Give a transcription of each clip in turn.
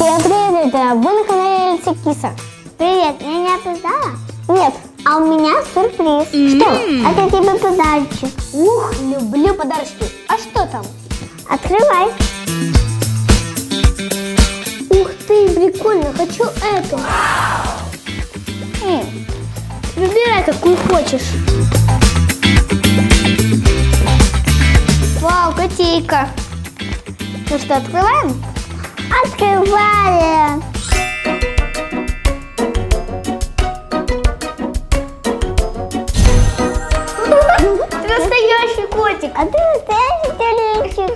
Всем привет, это вы на канале Алиса Киса. Привет, я не опоздала? Нет, А у меня сюрприз. Что? Это тебе подарочек. ух, люблю подарочки. А что там? Открывай. Ух ты, прикольно, хочу эту. М, Выбирай, какую хочешь. Вау, котейка. Ну что, открываем? Открываем. Ты настоящий котик. А ты настоящий телечек.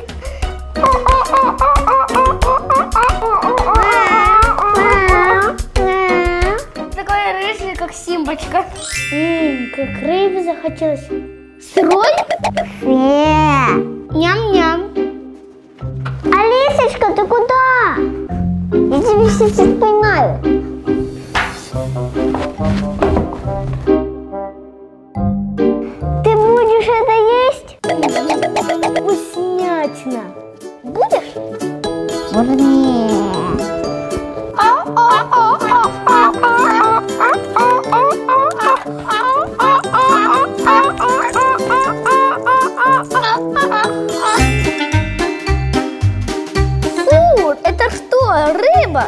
Такой рыжий, как Симбочка. Ммм, как рыбы захотелось. Сырой? Ням-ням. Сейчас поймаю. Ты будешь это есть? Вкуснятина. Будешь? Может нет. рыба?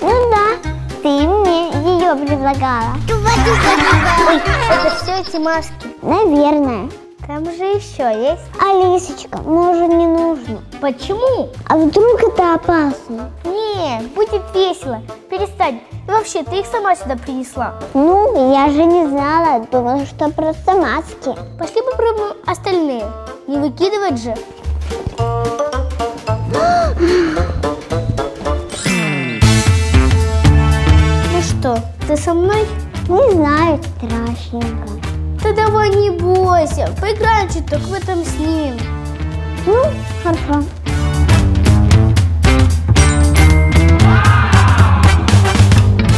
Ну да, ты мне ее предлагала. Ой, это все эти маски. Наверное. Там же еще есть. Алисочка, может не нужно. Почему? А вдруг это опасно? Не, будет весело. Перестань. И вообще, ты их сама сюда принесла. Ну, я же не знала, думала, что просто маски. Пошли попробуем остальные. Не выкидывать же. ты со мной? Не знаю, страшненько. Да давай не бойся. Поиграем чуток в этом снимем. Ну, хорошо.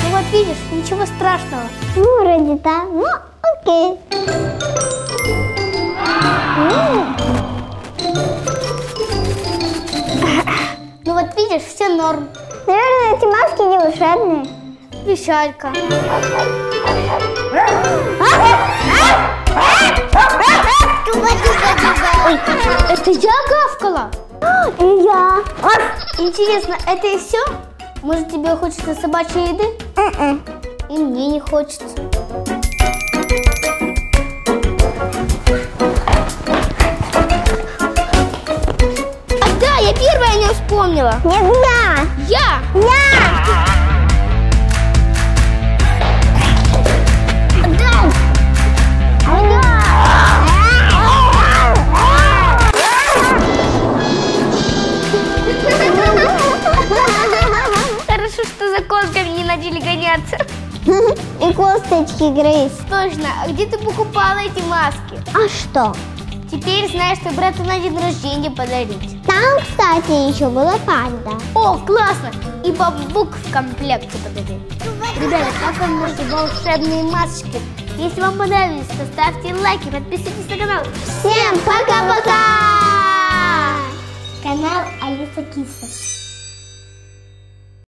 Ну вот видишь, ничего страшного. Ну, вроде да. Ну, окей. Ну вот видишь, все норм. Наверное, эти маски не волшебные. Вещалька. Ой, это я гавкала? И я. Интересно, это и все? Может, тебе хочется собачьей еды? М-м. И мне не хочется. А да, я первая не вспомнила. Нет, я. Я! Я. гоняться. И косточки грыз. Точно, а где ты покупала эти маски? А что? Теперь знаешь, что брату на день рождения подарить. Там, кстати, еще была панда. О, классно! И бабук в комплекте подарил. Ребята, как вам наши волшебные масочки? Если вам понравились, то ставьте лайки, подписывайтесь на канал. Всем пока-пока! Канал Алиса Киса.